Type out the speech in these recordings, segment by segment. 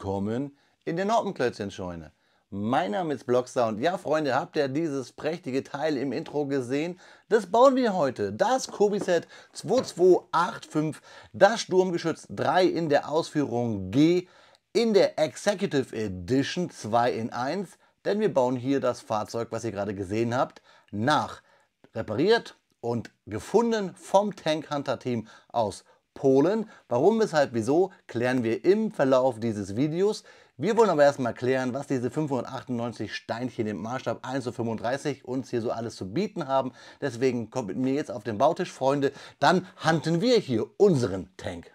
willkommen in der Norpenklötzchenscheune. Mein Name ist Blockstar und ja Freunde, habt ihr dieses prächtige Teil im Intro gesehen? Das bauen wir heute, das Kobi-Set 2285, das Sturmgeschütz 3 in der Ausführung G, in der Executive Edition 2 in 1, denn wir bauen hier das Fahrzeug, was ihr gerade gesehen habt, nach. Repariert und gefunden vom Tank Hunter Team aus Polen. Warum, weshalb, wieso, klären wir im Verlauf dieses Videos. Wir wollen aber erstmal klären, was diese 598 Steinchen im Maßstab 1 zu 35 uns hier so alles zu bieten haben. Deswegen kommt mit mir jetzt auf den Bautisch, Freunde. Dann handeln wir hier unseren Tank.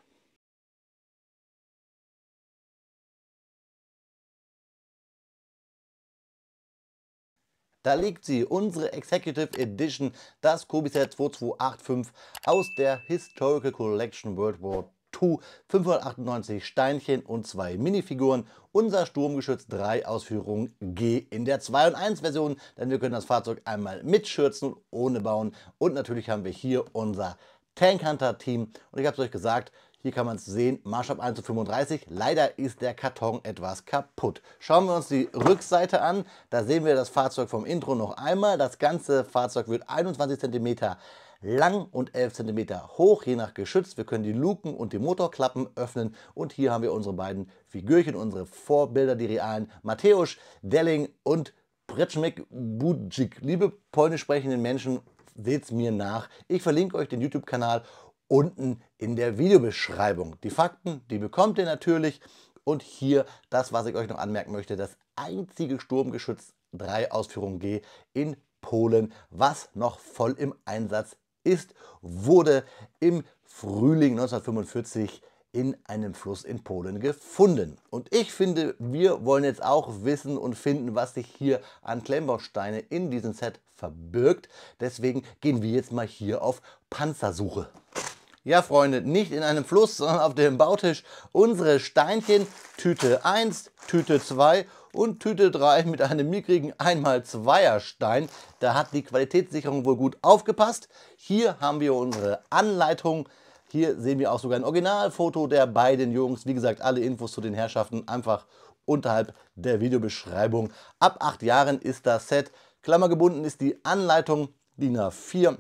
Da liegt sie, unsere Executive Edition, das Kobi-Set 2285 aus der Historical Collection World War II. 598 Steinchen und zwei Minifiguren. Unser Sturmgeschütz 3 Ausführung G in der 2 und 1 Version, denn wir können das Fahrzeug einmal mitschürzen und ohne bauen. Und natürlich haben wir hier unser Tank Hunter Team. Und ich habe es euch gesagt, hier kann man es sehen, Maßstab 1 zu 35. Leider ist der Karton etwas kaputt. Schauen wir uns die Rückseite an. Da sehen wir das Fahrzeug vom Intro noch einmal. Das ganze Fahrzeug wird 21 cm lang und 11 cm hoch, je nach Geschütz. Wir können die Luken und die Motorklappen öffnen. Und hier haben wir unsere beiden Figürchen, unsere Vorbilder, die realen Mateusz Delling und Pretschmek Budzik. Liebe polnisch sprechenden Menschen, seht es mir nach. Ich verlinke euch den YouTube-Kanal unten in der Videobeschreibung. Die Fakten, die bekommt ihr natürlich. Und hier das, was ich euch noch anmerken möchte, das einzige Sturmgeschütz 3 Ausführung G in Polen, was noch voll im Einsatz ist, wurde im Frühling 1945 in einem Fluss in Polen gefunden. Und ich finde, wir wollen jetzt auch wissen und finden, was sich hier an Klemmbausteine in diesem Set verbirgt. Deswegen gehen wir jetzt mal hier auf Panzersuche. Ja, Freunde, nicht in einem Fluss, sondern auf dem Bautisch. Unsere Steinchen, Tüte 1, Tüte 2 und Tüte 3 mit einem mickrigen 1x2er Stein. Da hat die Qualitätssicherung wohl gut aufgepasst. Hier haben wir unsere Anleitung. Hier sehen wir auch sogar ein Originalfoto der beiden Jungs. Wie gesagt, alle Infos zu den Herrschaften einfach unterhalb der Videobeschreibung. Ab 8 Jahren ist das Set. Klammergebunden ist die Anleitung DIN A4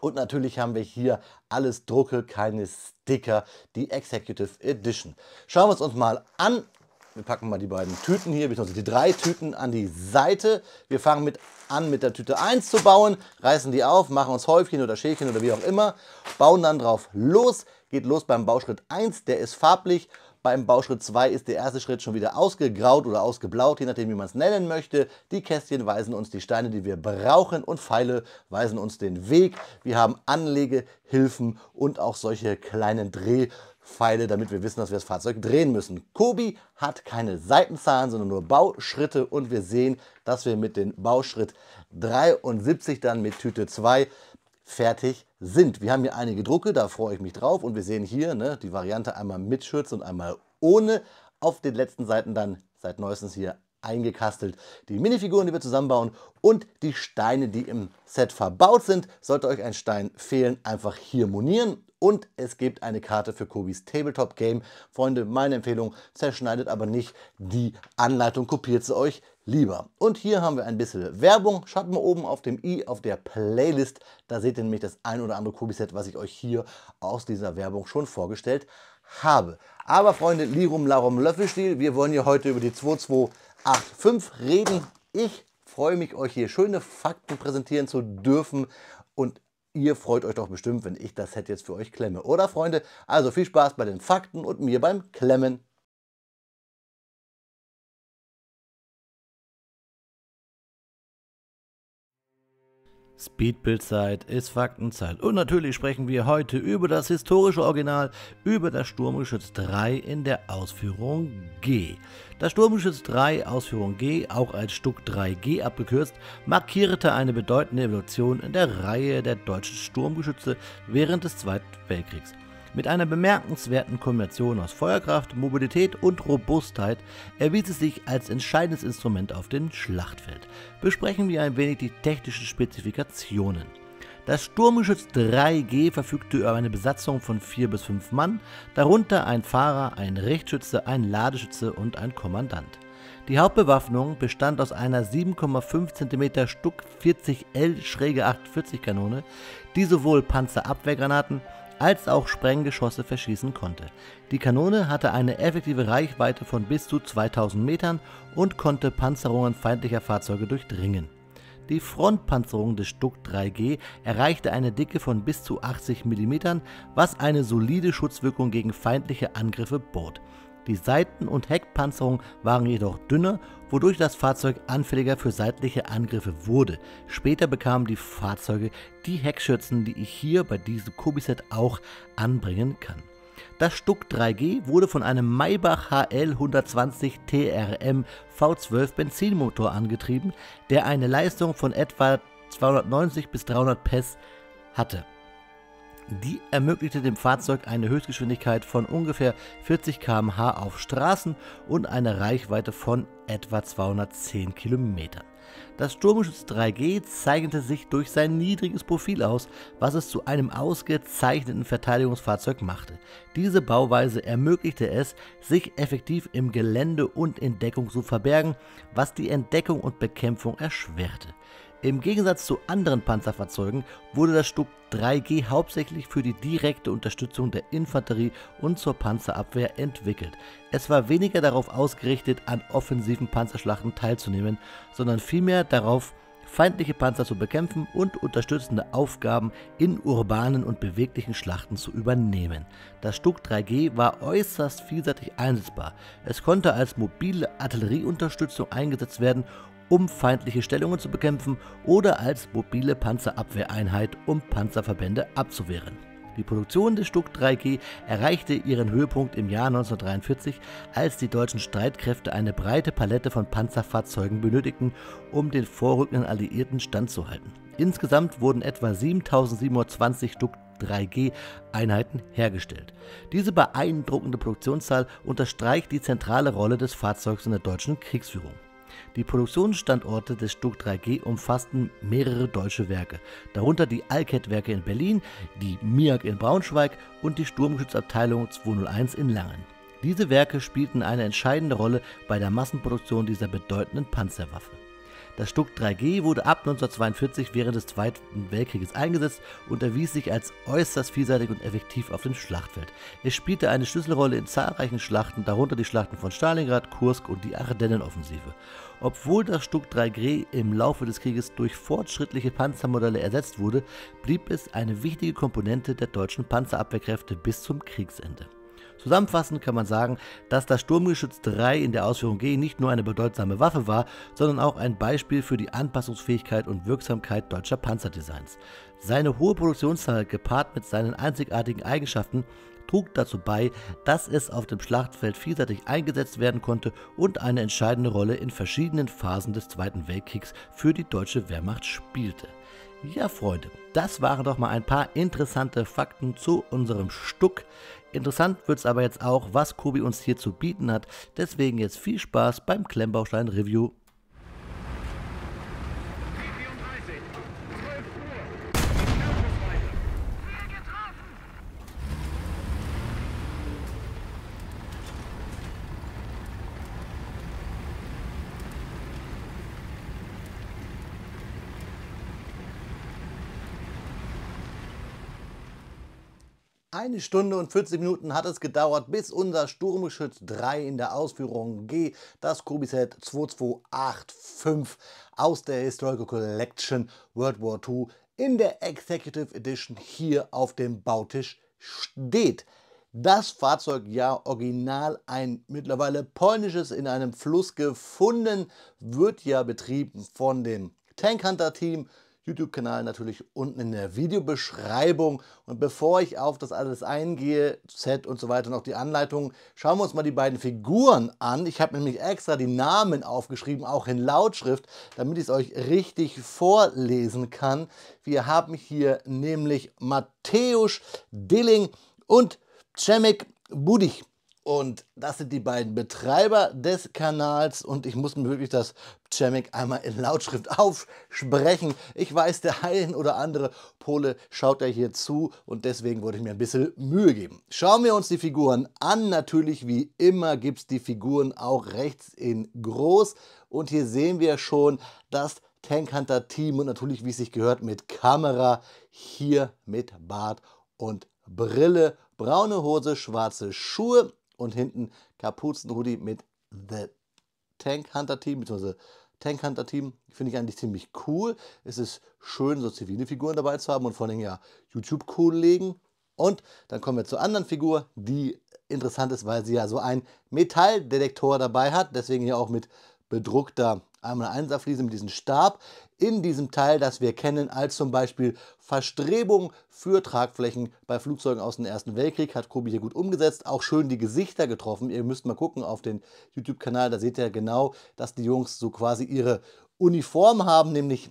und natürlich haben wir hier alles Drucke, keine Sticker, die Executive Edition. Schauen wir es uns mal an. Wir packen mal die beiden Tüten hier, beziehungsweise die drei Tüten an die Seite. Wir fangen mit an mit der Tüte 1 zu bauen, reißen die auf, machen uns Häufchen oder Schälchen oder wie auch immer, bauen dann drauf los, geht los beim Bauschritt 1, der ist farblich beim Bauschritt 2 ist der erste Schritt schon wieder ausgegraut oder ausgeblaut, je nachdem wie man es nennen möchte. Die Kästchen weisen uns die Steine, die wir brauchen und Pfeile weisen uns den Weg. Wir haben Anlegehilfen und auch solche kleinen Drehpfeile, damit wir wissen, dass wir das Fahrzeug drehen müssen. Kobi hat keine Seitenzahlen, sondern nur Bauschritte und wir sehen, dass wir mit dem Bauschritt 73 dann mit Tüte 2 fertig sind. Wir haben hier einige Drucke, da freue ich mich drauf. Und wir sehen hier ne, die Variante einmal mit Schürze und einmal ohne. Auf den letzten Seiten dann seit neuestens hier eingekastelt die Minifiguren, die wir zusammenbauen und die Steine, die im Set verbaut sind. Sollte euch ein Stein fehlen, einfach hier monieren. Und es gibt eine Karte für Kobis Tabletop Game. Freunde, meine Empfehlung, zerschneidet aber nicht die Anleitung, kopiert sie euch lieber. Und hier haben wir ein bisschen Werbung. Schaut mal oben auf dem i auf der Playlist. Da seht ihr nämlich das ein oder andere Kobi-Set, was ich euch hier aus dieser Werbung schon vorgestellt habe. Aber Freunde, Lirum Larum Löffelstiel, wir wollen hier heute über die 2285 reden. Ich freue mich, euch hier schöne Fakten präsentieren zu dürfen und ihr freut euch doch bestimmt, wenn ich das Set jetzt für euch klemme. Oder Freunde? Also viel Spaß bei den Fakten und mir beim Klemmen. Speedbildzeit ist Faktenzeit. Und natürlich sprechen wir heute über das historische Original, über das Sturmgeschütz 3 in der Ausführung G. Das Sturmgeschütz 3 Ausführung G, auch als Stuck 3G abgekürzt, markierte eine bedeutende Evolution in der Reihe der deutschen Sturmgeschütze während des Zweiten Weltkriegs. Mit einer bemerkenswerten Kombination aus Feuerkraft, Mobilität und Robustheit erwies es sich als entscheidendes Instrument auf dem Schlachtfeld. Besprechen wir ein wenig die technischen Spezifikationen. Das Sturmgeschütz 3G verfügte über eine Besatzung von vier bis fünf Mann, darunter ein Fahrer, ein Richtschütze, ein Ladeschütze und ein Kommandant. Die Hauptbewaffnung bestand aus einer 7,5 cm Stuck 40L schräge 48 Kanone, die sowohl Panzerabwehrgranaten als auch Sprenggeschosse verschießen konnte. Die Kanone hatte eine effektive Reichweite von bis zu 2000 Metern und konnte Panzerungen feindlicher Fahrzeuge durchdringen. Die Frontpanzerung des Stuck 3G erreichte eine Dicke von bis zu 80 mm, was eine solide Schutzwirkung gegen feindliche Angriffe bot. Die Seiten- und Heckpanzerung waren jedoch dünner, wodurch das Fahrzeug anfälliger für seitliche Angriffe wurde. Später bekamen die Fahrzeuge die Heckschürzen, die ich hier bei diesem Kobi-Set auch anbringen kann. Das Stuck 3G wurde von einem Maybach HL 120 TRM V12 Benzinmotor angetrieben, der eine Leistung von etwa 290 bis 300 PS hatte. Die ermöglichte dem Fahrzeug eine Höchstgeschwindigkeit von ungefähr 40 km/h auf Straßen und eine Reichweite von etwa 210 Kilometern. Das Sturmgeschütz 3G zeichnete sich durch sein niedriges Profil aus, was es zu einem ausgezeichneten Verteidigungsfahrzeug machte. Diese Bauweise ermöglichte es, sich effektiv im Gelände und in Deckung zu verbergen, was die Entdeckung und Bekämpfung erschwerte. Im Gegensatz zu anderen Panzerfahrzeugen wurde das Stuck 3G hauptsächlich für die direkte Unterstützung der Infanterie und zur Panzerabwehr entwickelt. Es war weniger darauf ausgerichtet, an offensiven Panzerschlachten teilzunehmen, sondern vielmehr darauf, feindliche Panzer zu bekämpfen und unterstützende Aufgaben in urbanen und beweglichen Schlachten zu übernehmen. Das Stuck 3G war äußerst vielseitig einsetzbar. Es konnte als mobile Artillerieunterstützung eingesetzt werden um feindliche Stellungen zu bekämpfen oder als mobile Panzerabwehreinheit, um Panzerverbände abzuwehren. Die Produktion des Stuck 3G erreichte ihren Höhepunkt im Jahr 1943, als die deutschen Streitkräfte eine breite Palette von Panzerfahrzeugen benötigten, um den vorrückenden Alliierten standzuhalten. Insgesamt wurden etwa 7720 Stuck 3G-Einheiten hergestellt. Diese beeindruckende Produktionszahl unterstreicht die zentrale Rolle des Fahrzeugs in der deutschen Kriegsführung. Die Produktionsstandorte des Stuck 3G umfassten mehrere deutsche Werke, darunter die Alket-Werke in Berlin, die MIAG in Braunschweig und die Sturmgeschützabteilung 201 in Langen. Diese Werke spielten eine entscheidende Rolle bei der Massenproduktion dieser bedeutenden Panzerwaffe. Das Stuck 3G wurde ab 1942 während des Zweiten Weltkrieges eingesetzt und erwies sich als äußerst vielseitig und effektiv auf dem Schlachtfeld. Es spielte eine Schlüsselrolle in zahlreichen Schlachten, darunter die Schlachten von Stalingrad, Kursk und die Ardennenoffensive. Obwohl das Stuck 3G im Laufe des Krieges durch fortschrittliche Panzermodelle ersetzt wurde, blieb es eine wichtige Komponente der deutschen Panzerabwehrkräfte bis zum Kriegsende. Zusammenfassend kann man sagen, dass das Sturmgeschütz 3 in der Ausführung G nicht nur eine bedeutsame Waffe war, sondern auch ein Beispiel für die Anpassungsfähigkeit und Wirksamkeit deutscher Panzerdesigns. Seine hohe Produktionszahl gepaart mit seinen einzigartigen Eigenschaften trug dazu bei, dass es auf dem Schlachtfeld vielseitig eingesetzt werden konnte und eine entscheidende Rolle in verschiedenen Phasen des Zweiten Weltkriegs für die deutsche Wehrmacht spielte. Ja, Freunde, das waren doch mal ein paar interessante Fakten zu unserem Stuck. Interessant wird es aber jetzt auch, was Kobi uns hier zu bieten hat. Deswegen jetzt viel Spaß beim Klemmbaustein Review Eine Stunde und 40 Minuten hat es gedauert, bis unser Sturmgeschütz 3 in der Ausführung G, das Kubiset 2285 aus der Historical Collection World War II in der Executive Edition hier auf dem Bautisch steht. Das Fahrzeug ja original ein mittlerweile polnisches in einem Fluss gefunden, wird ja betrieben von dem Tankhunter Team YouTube-Kanal natürlich unten in der Videobeschreibung. Und bevor ich auf das alles eingehe, Set und so weiter, noch die Anleitung, schauen wir uns mal die beiden Figuren an. Ich habe nämlich extra die Namen aufgeschrieben, auch in Lautschrift, damit ich es euch richtig vorlesen kann. Wir haben hier nämlich Mateusz Dilling und Cemek Budig. Und das sind die beiden Betreiber des Kanals und ich muss mir wirklich das Cemek einmal in Lautschrift aufsprechen. Ich weiß, der ein oder andere Pole schaut ja hier zu und deswegen wollte ich mir ein bisschen Mühe geben. Schauen wir uns die Figuren an. Natürlich wie immer gibt es die Figuren auch rechts in groß und hier sehen wir schon das Tankhunter Team und natürlich wie es sich gehört mit Kamera hier mit Bart und Brille, braune Hose, schwarze Schuhe und hinten Kapuzenhoodie mit The Tank Hunter Team, beziehungsweise Tank Hunter Team. Finde ich eigentlich ziemlich cool. Es ist schön, so zivile Figuren dabei zu haben und vor allem ja YouTube-Kollegen. Und dann kommen wir zur anderen Figur, die interessant ist, weil sie ja so einen Metalldetektor dabei hat. Deswegen hier auch mit bedruckter einmal Einserfliese mit diesem Stab in diesem Teil, das wir kennen als zum Beispiel Verstrebung für Tragflächen bei Flugzeugen aus dem Ersten Weltkrieg, hat Kobi hier gut umgesetzt. Auch schön die Gesichter getroffen. Ihr müsst mal gucken auf den YouTube-Kanal, da seht ihr genau, dass die Jungs so quasi ihre Uniform haben, nämlich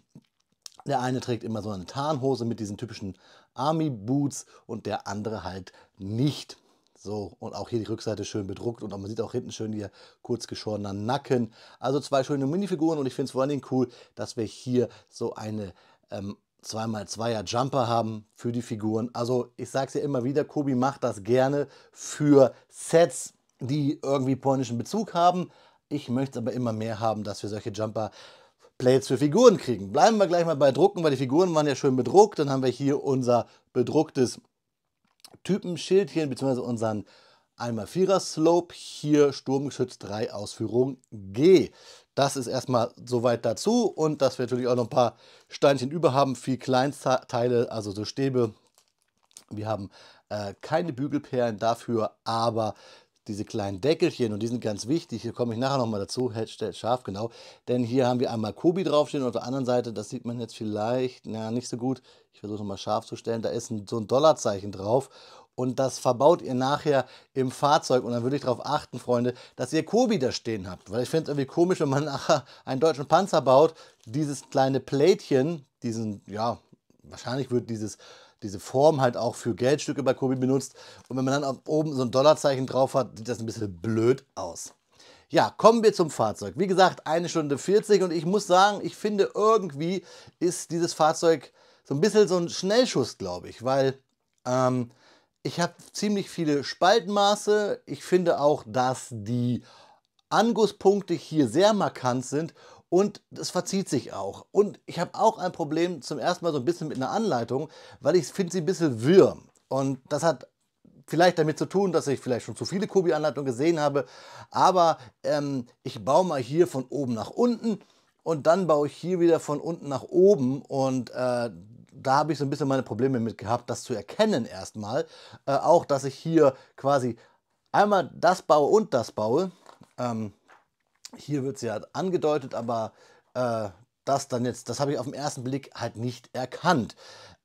der eine trägt immer so eine Tarnhose mit diesen typischen Army-Boots und der andere halt nicht. So, und auch hier die Rückseite schön bedruckt und man sieht auch hinten schön hier kurz geschorener Nacken. Also zwei schöne Minifiguren und ich finde es vor allen Dingen cool, dass wir hier so eine ähm, 2x2er Jumper haben für die Figuren. Also ich sage es ja immer wieder, Kobi macht das gerne für Sets, die irgendwie polnischen Bezug haben. Ich möchte aber immer mehr haben, dass wir solche Jumper Plates für Figuren kriegen. Bleiben wir gleich mal bei Drucken, weil die Figuren waren ja schön bedruckt. Dann haben wir hier unser bedrucktes Typenschildchen bzw. unseren einmal Vierer Slope, hier Sturmgeschütz 3 Ausführung G. Das ist erstmal soweit dazu und dass wir natürlich auch noch ein paar Steinchen über haben, viel Kleinteile, also so Stäbe. Wir haben äh, keine Bügelperlen dafür, aber diese kleinen Deckelchen und die sind ganz wichtig. Hier komme ich nachher nochmal dazu, scharf, genau. Denn hier haben wir einmal Kobi draufstehen und auf der anderen Seite, das sieht man jetzt vielleicht, na nicht so gut, ich versuche nochmal scharf zu stellen, da ist ein, so ein Dollarzeichen drauf und das verbaut ihr nachher im Fahrzeug. Und dann würde ich darauf achten, Freunde, dass ihr Kobi da stehen habt. Weil ich finde es irgendwie komisch, wenn man nachher einen deutschen Panzer baut, dieses kleine Plätchen, diesen, ja, wahrscheinlich wird dieses diese Form halt auch für Geldstücke bei Kobi benutzt. Und wenn man dann oben so ein Dollarzeichen drauf hat, sieht das ein bisschen blöd aus. Ja, kommen wir zum Fahrzeug. Wie gesagt, eine Stunde 40 und ich muss sagen, ich finde irgendwie ist dieses Fahrzeug so ein bisschen so ein Schnellschuss, glaube ich, weil ähm, ich habe ziemlich viele Spaltmaße. Ich finde auch, dass die Angusspunkte hier sehr markant sind und es verzieht sich auch. Und ich habe auch ein Problem zum ersten Mal so ein bisschen mit einer Anleitung, weil ich finde sie ein bisschen wirr. Und das hat vielleicht damit zu tun, dass ich vielleicht schon zu viele Kubi-Anleitungen gesehen habe. Aber ähm, ich baue mal hier von oben nach unten und dann baue ich hier wieder von unten nach oben. Und äh, da habe ich so ein bisschen meine Probleme mit gehabt, das zu erkennen erstmal. Äh, auch, dass ich hier quasi einmal das baue und das baue. Ähm, hier wird es ja angedeutet, aber äh, das dann jetzt, das habe ich auf den ersten Blick halt nicht erkannt.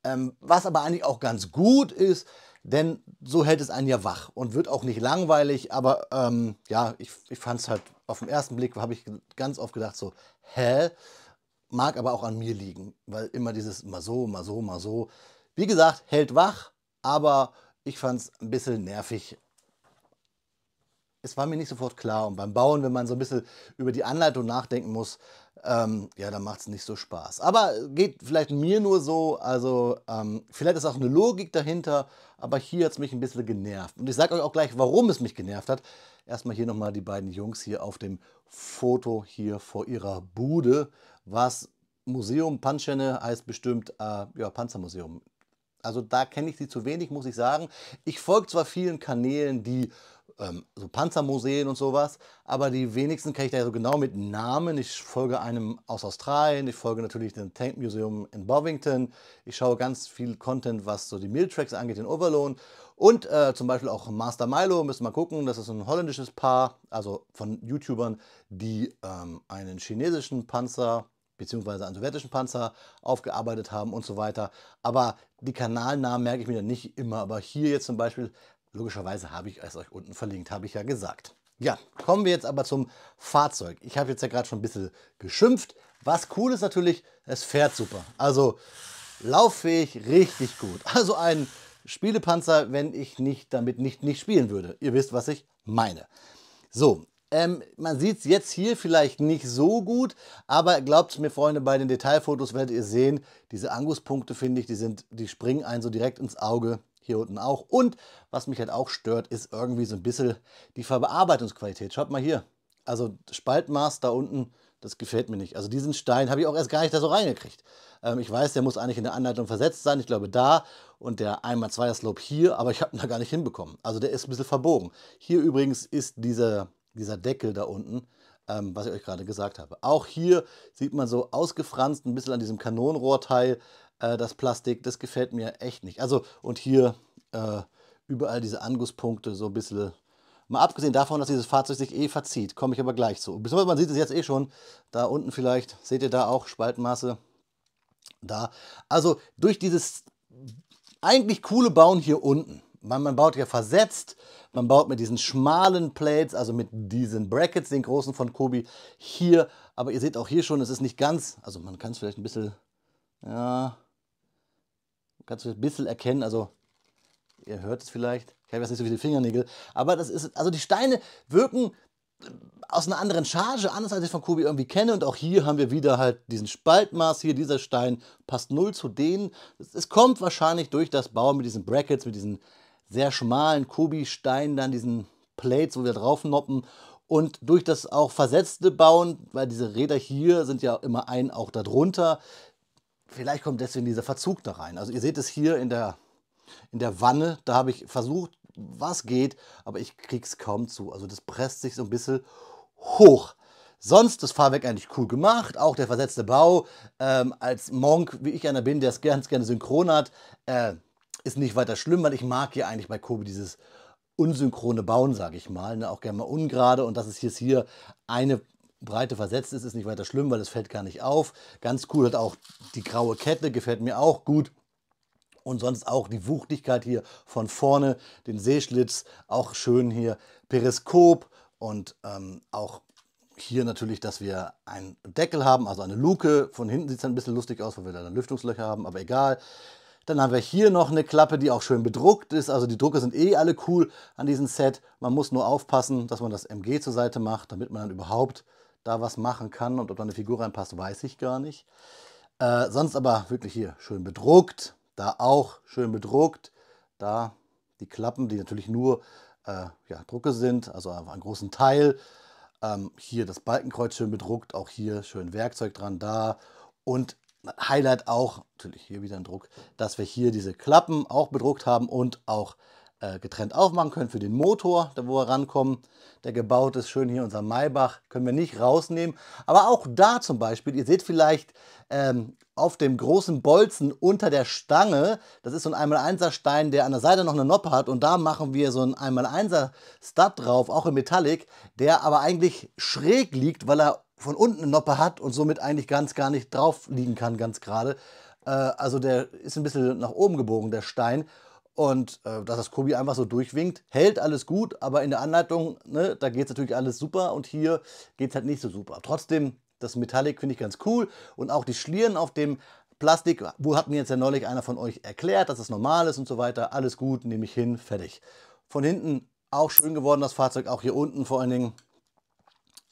Ähm, was aber eigentlich auch ganz gut ist, denn so hält es einen ja wach und wird auch nicht langweilig, aber ähm, ja, ich, ich fand es halt auf den ersten Blick, habe ich ganz oft gedacht so, hä? Mag aber auch an mir liegen, weil immer dieses mal so, mal so, mal so. Wie gesagt, hält wach, aber ich fand es ein bisschen nervig es war mir nicht sofort klar. Und beim Bauen, wenn man so ein bisschen über die Anleitung nachdenken muss, ähm, ja, dann macht es nicht so Spaß. Aber geht vielleicht mir nur so, also ähm, vielleicht ist auch eine Logik dahinter, aber hier hat es mich ein bisschen genervt. Und ich sage euch auch gleich, warum es mich genervt hat. Erstmal hier nochmal die beiden Jungs hier auf dem Foto hier vor ihrer Bude, was Museum Panschene heißt bestimmt, äh, ja, Panzermuseum. Also da kenne ich sie zu wenig, muss ich sagen. Ich folge zwar vielen Kanälen, die ähm, so Panzermuseen und sowas, aber die wenigsten kenne ich da so genau mit Namen. Ich folge einem aus Australien, ich folge natürlich dem Tank Museum in Bovington, ich schaue ganz viel Content, was so die Miltracks angeht in Overloon und äh, zum Beispiel auch Master Milo, müssen wir mal gucken, das ist ein holländisches Paar, also von YouTubern, die ähm, einen chinesischen Panzer beziehungsweise einen sowjetischen Panzer aufgearbeitet haben und so weiter. Aber die Kanalnamen merke ich mir dann nicht immer. Aber hier jetzt zum Beispiel Logischerweise habe ich es euch unten verlinkt, habe ich ja gesagt. Ja, kommen wir jetzt aber zum Fahrzeug. Ich habe jetzt ja gerade schon ein bisschen geschimpft. Was cool ist natürlich, es fährt super. Also lauffähig, richtig gut. Also ein Spielepanzer, wenn ich nicht damit nicht, nicht spielen würde. Ihr wisst, was ich meine. So, ähm, man sieht es jetzt hier vielleicht nicht so gut, aber glaubt mir, Freunde, bei den Detailfotos werdet ihr sehen, diese Anguspunkte, finde ich, die, sind, die springen einen so direkt ins Auge. Hier unten auch. Und was mich halt auch stört, ist irgendwie so ein bisschen die Verarbeitungsqualität. Schaut mal hier. Also Spaltmaß da unten, das gefällt mir nicht. Also diesen Stein habe ich auch erst gar nicht da so reingekriegt. Ähm, ich weiß, der muss eigentlich in der Anleitung versetzt sein. Ich glaube da und der 1x2er Slope hier, aber ich habe ihn da gar nicht hinbekommen. Also der ist ein bisschen verbogen. Hier übrigens ist dieser dieser Deckel da unten, ähm, was ich euch gerade gesagt habe. Auch hier sieht man so ausgefranst ein bisschen an diesem Kanonenrohrteil äh, das Plastik. Das gefällt mir echt nicht. Also und hier äh, überall diese Angusspunkte so ein bisschen Mal abgesehen davon, dass dieses Fahrzeug sich eh verzieht, komme ich aber gleich zu. Beziehungsweise man sieht es jetzt eh schon, da unten vielleicht, seht ihr da auch Spaltmaße, da. Also durch dieses eigentlich coole Bauen hier unten, man, man baut ja versetzt, man baut mit diesen schmalen Plates, also mit diesen Brackets, den großen von Kobi, hier. Aber ihr seht auch hier schon, es ist nicht ganz, also man kann es vielleicht ein bisschen, ja, man kann es ein bisschen erkennen, also ihr hört es vielleicht, ich habe jetzt nicht so viele Fingernägel, aber das ist, also die Steine wirken aus einer anderen Charge, anders als ich von Kobi irgendwie kenne. Und auch hier haben wir wieder halt diesen Spaltmaß hier. Dieser Stein passt null zu denen. Es kommt wahrscheinlich durch das Bauen mit diesen Brackets, mit diesen sehr schmalen Kubi-Steinen, dann diesen Plates, wo wir drauf noppen. Und durch das auch versetzte Bauen, weil diese Räder hier sind ja immer ein auch darunter, vielleicht kommt deswegen dieser Verzug da rein. Also ihr seht es hier in der, in der Wanne, da habe ich versucht, was geht, aber ich krieg's kaum zu. Also das presst sich so ein bisschen hoch. Sonst das Fahrwerk eigentlich cool gemacht, auch der versetzte Bau. Ähm, als Monk, wie ich einer bin, der es ganz gerne synchron hat, äh, ist nicht weiter schlimm, weil ich mag hier eigentlich bei Kobe dieses unsynchrone Bauen, sage ich mal. Ne? Auch gerne mal ungerade und dass es jetzt hier eine Breite versetzt ist, ist nicht weiter schlimm, weil es fällt gar nicht auf. Ganz cool hat auch die graue Kette, gefällt mir auch gut. Und sonst auch die Wuchtigkeit hier von vorne, den Seeschlitz, auch schön hier Periskop und ähm, auch hier natürlich, dass wir einen Deckel haben, also eine Luke. Von hinten sieht es ein bisschen lustig aus, weil wir da dann Lüftungslöcher haben, aber egal. Dann haben wir hier noch eine Klappe, die auch schön bedruckt ist. Also die Drucke sind eh alle cool an diesem Set. Man muss nur aufpassen, dass man das MG zur Seite macht, damit man dann überhaupt da was machen kann. Und ob da eine Figur reinpasst, weiß ich gar nicht. Äh, sonst aber wirklich hier schön bedruckt. Da auch schön bedruckt. Da die Klappen, die natürlich nur äh, ja, Drucke sind, also einen großen Teil. Ähm, hier das Balkenkreuz schön bedruckt, auch hier schön Werkzeug dran da. Und Highlight auch, natürlich hier wieder ein Druck, dass wir hier diese Klappen auch bedruckt haben und auch äh, getrennt aufmachen können für den Motor, da wo wir rankommen. Der gebaut ist, schön hier unser Maybach, können wir nicht rausnehmen. Aber auch da zum Beispiel, ihr seht vielleicht ähm, auf dem großen Bolzen unter der Stange, das ist so ein 1x1er Stein, der an der Seite noch eine Noppe hat und da machen wir so ein 1x1er Stud drauf, auch in Metallic, der aber eigentlich schräg liegt, weil er von unten eine Noppe hat und somit eigentlich ganz gar nicht drauf liegen kann, ganz gerade. Äh, also der ist ein bisschen nach oben gebogen, der Stein. Und äh, dass das Kobi einfach so durchwinkt, hält alles gut, aber in der Anleitung, ne, da geht es natürlich alles super und hier geht es halt nicht so super. Trotzdem, das Metallic finde ich ganz cool und auch die Schlieren auf dem Plastik, wo hat mir jetzt ja neulich einer von euch erklärt, dass das normal ist und so weiter. Alles gut, nehme ich hin, fertig. Von hinten auch schön geworden das Fahrzeug, auch hier unten vor allen Dingen.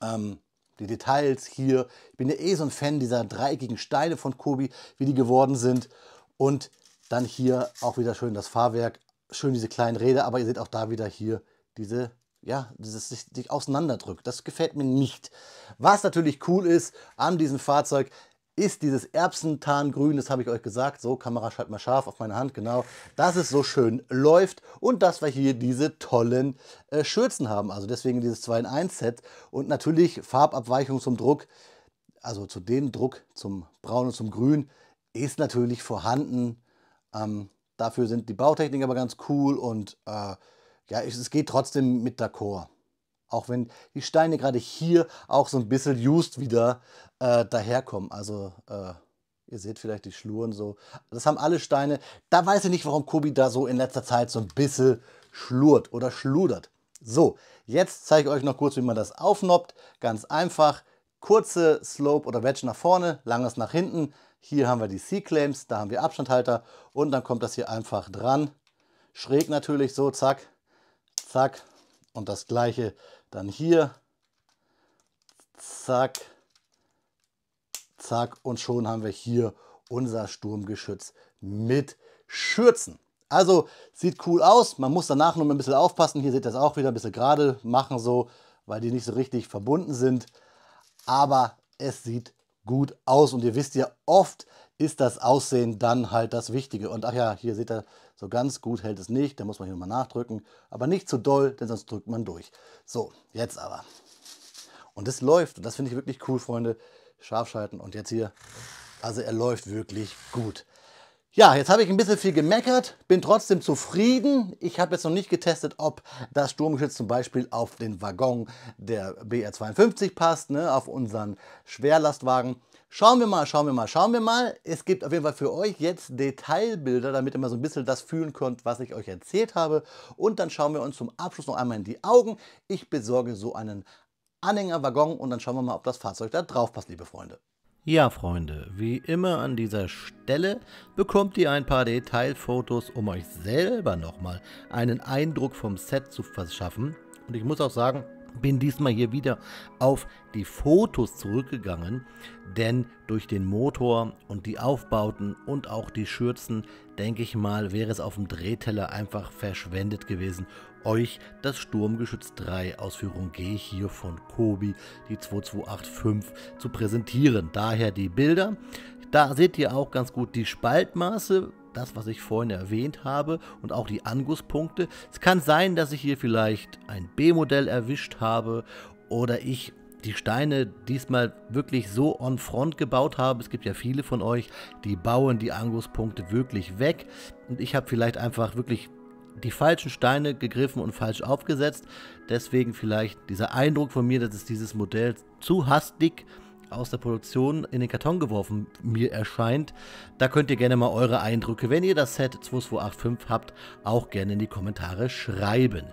Ähm, die Details hier. Ich bin ja eh so ein Fan dieser dreieckigen Steine von Kobi, wie die geworden sind. Und dann hier auch wieder schön das Fahrwerk, schön diese kleinen Räder, aber ihr seht auch da wieder hier diese, ja, dieses sich, sich auseinanderdrückt. Das gefällt mir nicht. Was natürlich cool ist an diesem Fahrzeug, ist dieses Erbsentarngrün, das habe ich euch gesagt, so Kamera schalt mal scharf auf meine Hand, genau, dass es so schön läuft und dass wir hier diese tollen äh, Schürzen haben, also deswegen dieses 2 in 1 Set und natürlich Farbabweichung zum Druck, also zu dem Druck zum Braun und zum Grün ist natürlich vorhanden, ähm, dafür sind die Bautechniken aber ganz cool und äh, ja, es geht trotzdem mit D'accord. Auch wenn die Steine gerade hier auch so ein bisschen used wieder äh, daherkommen. Also äh, ihr seht vielleicht die Schluren so. Das haben alle Steine. Da weiß ich nicht, warum Kobi da so in letzter Zeit so ein bisschen schlurt oder schludert. So, jetzt zeige ich euch noch kurz, wie man das aufnoppt. Ganz einfach. Kurze Slope oder Wedge nach vorne, langes nach hinten. Hier haben wir die C-Claims, da haben wir Abstandhalter und dann kommt das hier einfach dran. Schräg natürlich so, zack, zack, Und das gleiche dann hier. Zack, zack. Und schon haben wir hier unser Sturmgeschütz mit Schürzen. Also sieht cool aus. Man muss danach nur ein bisschen aufpassen. Hier seht ihr das auch wieder ein bisschen gerade machen so, weil die nicht so richtig verbunden sind. Aber es sieht gut aus und ihr wisst ja, oft ist das Aussehen dann halt das Wichtige. Und ach ja, hier seht ihr, so ganz gut hält es nicht. Da muss man hier nochmal nachdrücken. Aber nicht zu doll, denn sonst drückt man durch. So, jetzt aber. Und es läuft. Und das finde ich wirklich cool, Freunde. Scharf schalten. Und jetzt hier. Also er läuft wirklich gut. Ja, jetzt habe ich ein bisschen viel gemeckert, bin trotzdem zufrieden. Ich habe jetzt noch nicht getestet, ob das Sturmgeschütz zum Beispiel auf den Waggon der BR52 passt, ne, auf unseren Schwerlastwagen. Schauen wir mal, schauen wir mal, schauen wir mal. Es gibt auf jeden Fall für euch jetzt Detailbilder, damit ihr mal so ein bisschen das fühlen könnt, was ich euch erzählt habe. Und dann schauen wir uns zum Abschluss noch einmal in die Augen. Ich besorge so einen Anhängerwaggon und dann schauen wir mal, ob das Fahrzeug da drauf passt, liebe Freunde. Ja, Freunde, wie immer an dieser Stelle bekommt ihr ein paar Detailfotos, um euch selber nochmal einen Eindruck vom Set zu verschaffen. Und ich muss auch sagen, bin diesmal hier wieder auf die Fotos zurückgegangen, denn durch den Motor und die Aufbauten und auch die Schürzen, denke ich mal, wäre es auf dem Drehteller einfach verschwendet gewesen, euch das Sturmgeschütz 3 Ausführung G hier von Kobi, die 2285, zu präsentieren. Daher die Bilder. Da seht ihr auch ganz gut die Spaltmaße, das, was ich vorhin erwähnt habe und auch die Angusspunkte. Es kann sein, dass ich hier vielleicht ein B-Modell erwischt habe oder ich die Steine diesmal wirklich so on front gebaut habe. Es gibt ja viele von euch, die bauen die Angusspunkte wirklich weg und ich habe vielleicht einfach wirklich die falschen Steine gegriffen und falsch aufgesetzt. Deswegen vielleicht dieser Eindruck von mir, dass es dieses Modell zu hastig aus der Produktion in den Karton geworfen mir erscheint. Da könnt ihr gerne mal eure Eindrücke, wenn ihr das Set 2285 habt, auch gerne in die Kommentare schreiben.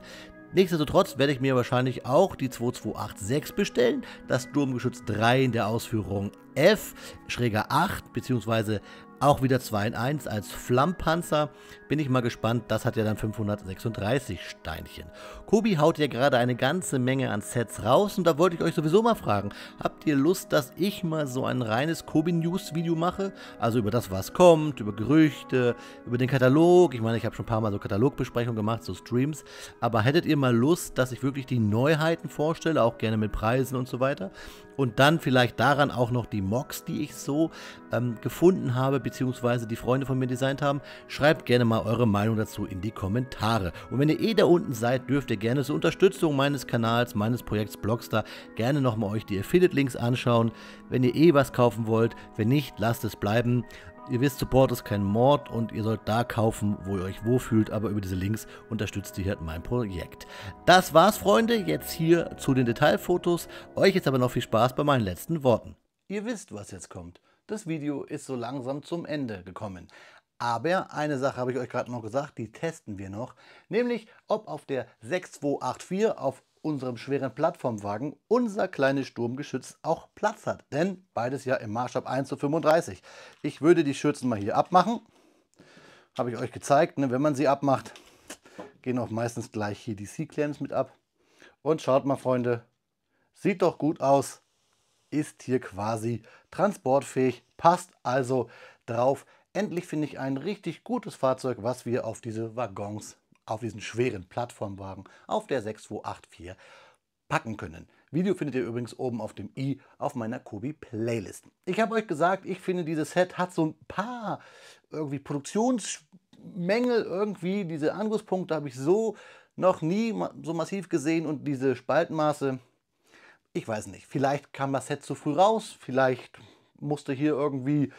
Nichtsdestotrotz werde ich mir wahrscheinlich auch die 2286 bestellen, das Sturmgeschütz 3 in der Ausführung F, Schräger 8 bzw. Auch wieder 2 in 1 als Flammpanzer. Bin ich mal gespannt. Das hat ja dann 536 Steinchen. Kobi haut ja gerade eine ganze Menge an Sets raus. Und da wollte ich euch sowieso mal fragen. Habt ihr Lust, dass ich mal so ein reines Kobi News Video mache? Also über das, was kommt, über Gerüchte, über den Katalog. Ich meine, ich habe schon ein paar Mal so Katalogbesprechungen gemacht, so Streams. Aber hättet ihr mal Lust, dass ich wirklich die Neuheiten vorstelle? Auch gerne mit Preisen und so weiter? Und dann vielleicht daran auch noch die Mocks, die ich so ähm, gefunden habe, beziehungsweise die Freunde von mir designt haben. Schreibt gerne mal eure Meinung dazu in die Kommentare. Und wenn ihr eh da unten seid, dürft ihr gerne zur Unterstützung meines Kanals, meines Projekts Blogstar, gerne nochmal euch die Affiliate-Links anschauen. Wenn ihr eh was kaufen wollt, wenn nicht, lasst es bleiben. Ihr wisst, Support ist kein Mord und ihr sollt da kaufen, wo ihr euch wohlfühlt, aber über diese Links unterstützt ihr halt mein Projekt. Das war's, Freunde, jetzt hier zu den Detailfotos. Euch jetzt aber noch viel Spaß bei meinen letzten Worten. Ihr wisst, was jetzt kommt. Das Video ist so langsam zum Ende gekommen. Aber eine Sache habe ich euch gerade noch gesagt, die testen wir noch. Nämlich, ob auf der 6284 auf unserem schweren Plattformwagen unser kleines Sturmgeschütz auch Platz hat. Denn beides ja im Maßstab 1 zu 35. Ich würde die Schürzen mal hier abmachen. Habe ich euch gezeigt. Ne? Wenn man sie abmacht, gehen auch meistens gleich hier die C-Clams mit ab. Und schaut mal, Freunde, sieht doch gut aus. Ist hier quasi transportfähig, passt also drauf. Endlich finde ich ein richtig gutes Fahrzeug, was wir auf diese Waggons auf diesen schweren Plattformwagen auf der 6284 packen können. Video findet ihr übrigens oben auf dem i auf meiner Kobi Playlist. Ich habe euch gesagt, ich finde dieses Set hat so ein paar irgendwie Produktionsmängel irgendwie. Diese Angusspunkte habe ich so noch nie so massiv gesehen und diese Spaltmaße, ich weiß nicht, vielleicht kam das Set zu früh raus, vielleicht musste hier irgendwie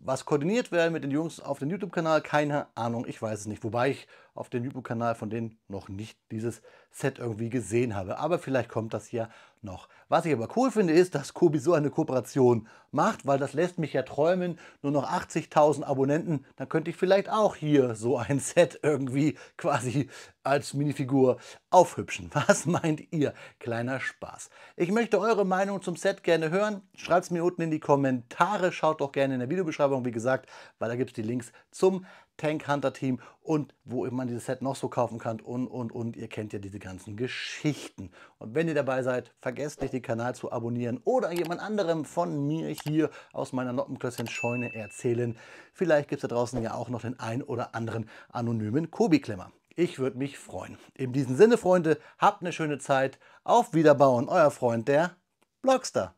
was koordiniert werden mit den Jungs auf dem YouTube-Kanal, keine Ahnung, ich weiß es nicht. Wobei ich auf dem YouTube-Kanal von denen noch nicht dieses Set irgendwie gesehen habe. Aber vielleicht kommt das ja noch. Was ich aber cool finde, ist, dass Kobi so eine Kooperation macht, weil das lässt mich ja träumen. Nur noch 80.000 Abonnenten, dann könnte ich vielleicht auch hier so ein Set irgendwie quasi als Minifigur aufhübschen. Was meint ihr? Kleiner Spaß. Ich möchte eure Meinung zum Set gerne hören. Schreibt es mir unten in die Kommentare. Schaut doch gerne in der Videobeschreibung, wie gesagt, weil da gibt es die Links zum Tank Hunter Team und wo man dieses Set noch so kaufen kann und, und, und. Ihr kennt ja diese ganzen Geschichten. Und wenn ihr dabei seid, vergesst nicht, den Kanal zu abonnieren oder jemand anderem von mir hier aus meiner Noppenklößchen-Scheune erzählen. Vielleicht gibt es da draußen ja auch noch den ein oder anderen anonymen Kobi-Klemmer. Ich würde mich freuen. In diesem Sinne, Freunde, habt eine schöne Zeit. Auf Wiederbauen, euer Freund, der Blockstar.